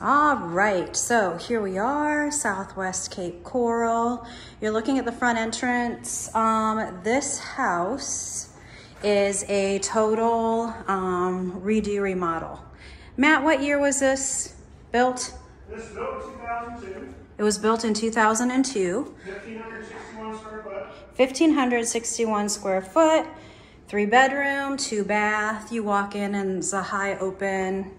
All right, so here we are, Southwest Cape Coral. You're looking at the front entrance. Um, this house is a total um, redo remodel. Matt, what year was this built? This was built in 2002, It was built in 2002. 1,561 square foot. 1,561 square foot, three bedroom, two bath. You walk in and it's a high open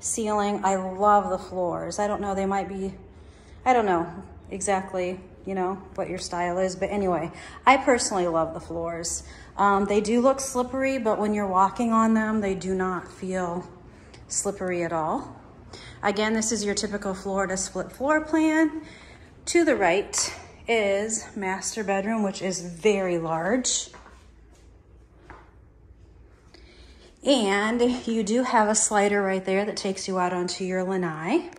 ceiling. I love the floors. I don't know, they might be, I don't know exactly, you know, what your style is. But anyway, I personally love the floors. Um, they do look slippery, but when you're walking on them, they do not feel slippery at all. Again, this is your typical Florida split floor plan. To the right is master bedroom, which is very large. And you do have a slider right there that takes you out onto your lanai.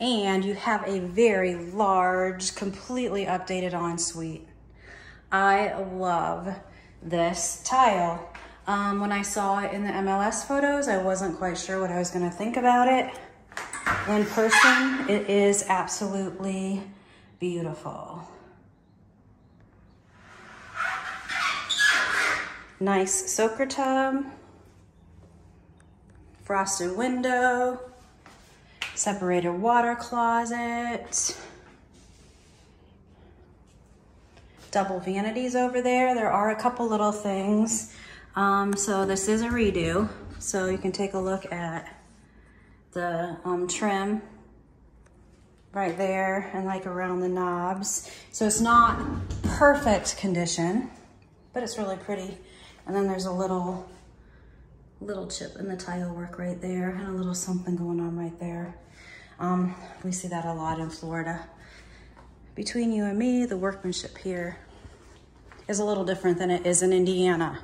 And you have a very large, completely updated ensuite. I love this tile. Um, when I saw it in the MLS photos, I wasn't quite sure what I was gonna think about it. In person, it is absolutely beautiful. Nice soaker tub, frosted window, separated water closet, double vanities over there. There are a couple little things. Um, so this is a redo. So you can take a look at the um, trim right there and like around the knobs. So it's not perfect condition, but it's really pretty. And then there's a little, little chip in the tile work right there and a little something going on right there. Um, we see that a lot in Florida. Between you and me, the workmanship here is a little different than it is in Indiana.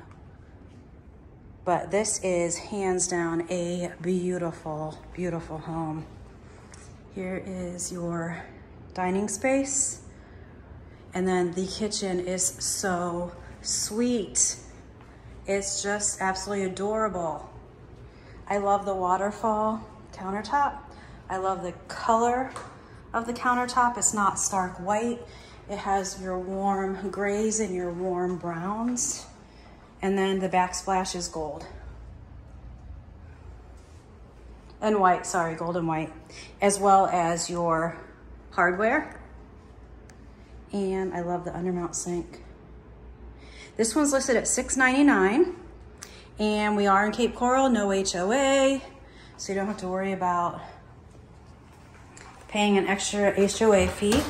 But this is hands down a beautiful, beautiful home. Here is your dining space. And then the kitchen is so sweet. It's just absolutely adorable. I love the waterfall countertop. I love the color of the countertop. It's not stark white. It has your warm grays and your warm browns. And then the backsplash is gold. And white, sorry, gold and white. As well as your hardware. And I love the undermount sink. This one's listed at $6.99. And we are in Cape Coral, no HOA. So you don't have to worry about paying an extra HOA fee.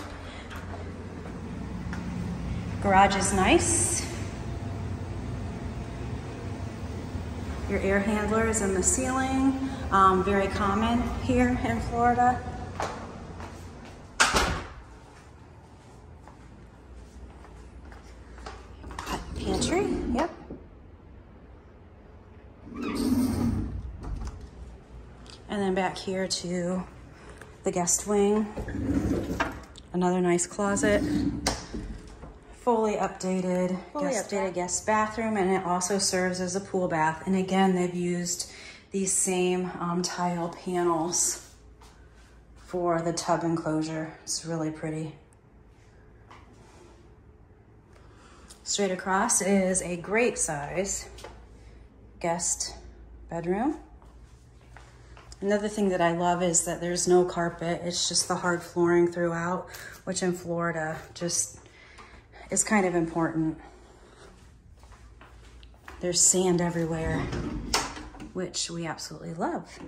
Garage is nice. Your air handler is in the ceiling. Um, very common here in Florida. And then back here to the guest wing. Another nice closet. Fully updated, Fully guest, updated guest bathroom, and it also serves as a pool bath. And again, they've used these same um, tile panels for the tub enclosure. It's really pretty. Straight across is a great size guest bedroom. Another thing that I love is that there's no carpet. It's just the hard flooring throughout, which in Florida just is kind of important. There's sand everywhere, which we absolutely love.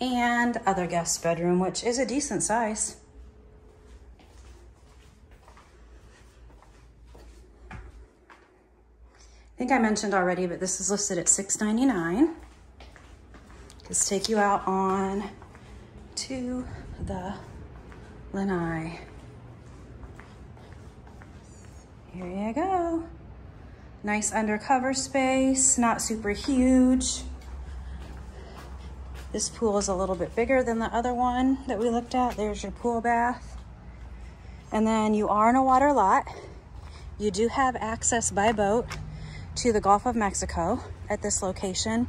And other guest bedroom, which is a decent size. I think I mentioned already, but this is listed at $6.99. Just take you out on to the lanai. Here you go. Nice undercover space, not super huge. This pool is a little bit bigger than the other one that we looked at. There's your pool bath. And then you are in a water lot. You do have access by boat to the Gulf of Mexico. at this location.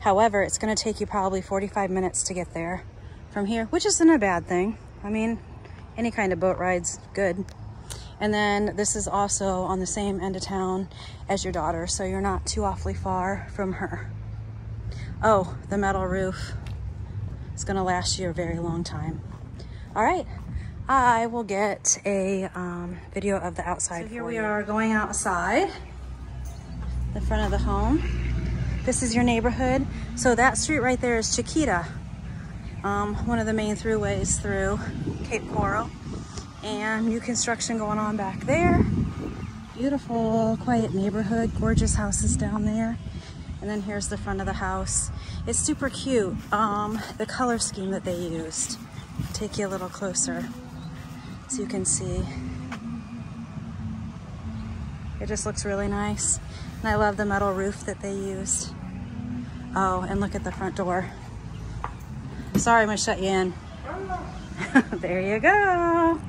However, it's gonna take you probably 45 minutes to get there from here, which isn't a bad thing. I mean, any kind of boat ride's good. And then this is also on the same end of town as your daughter, so you're not too awfully far from her. Oh, the metal roof. It's gonna last you a very long time. All right, I will get a um, video of the outside. So here we you. are going outside the front of the home. This is your neighborhood. So that street right there is Chiquita, um, one of the main throughways through Cape Coral. And new construction going on back there. Beautiful, quiet neighborhood, gorgeous houses down there. And then here's the front of the house. It's super cute, um, the color scheme that they used. Take you a little closer so you can see. It just looks really nice. And I love the metal roof that they used. Oh, and look at the front door. Sorry, I'm gonna shut you in. there you go.